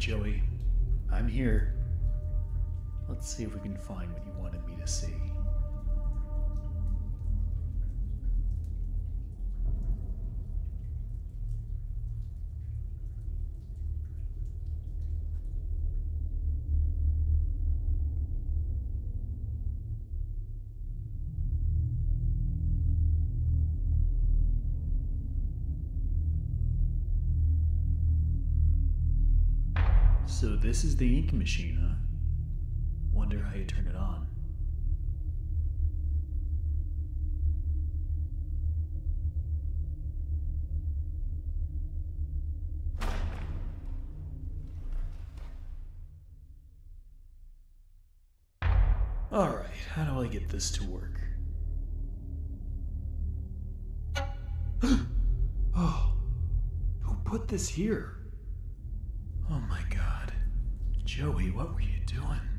Joey. I'm here. Let's see if we can find what you wanted me to see. So this is the ink machine, huh? Wonder how you turn it on. Alright, how do I get this to work? oh, who put this here? Oh my. Joey, what were you doing?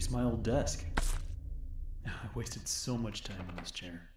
Here's my old desk. I wasted so much time on this chair.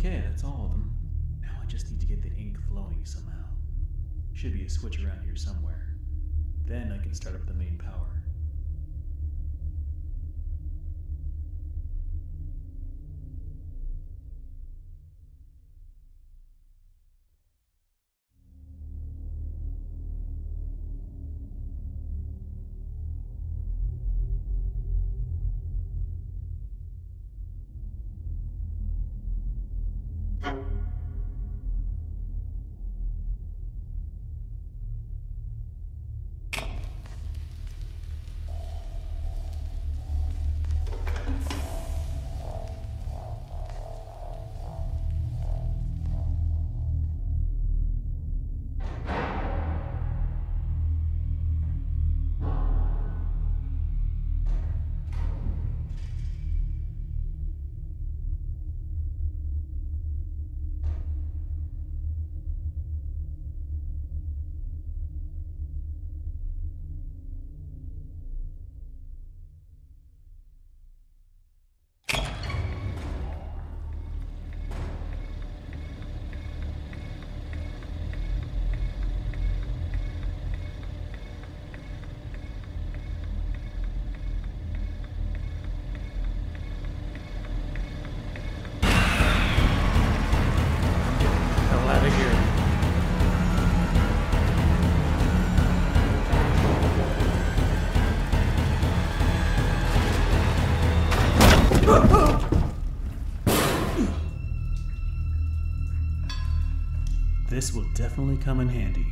Okay, that's all of them. Now I just need to get the ink flowing somehow. Should be a switch around here somewhere. Then I can start up the main power. Here. This will definitely come in handy.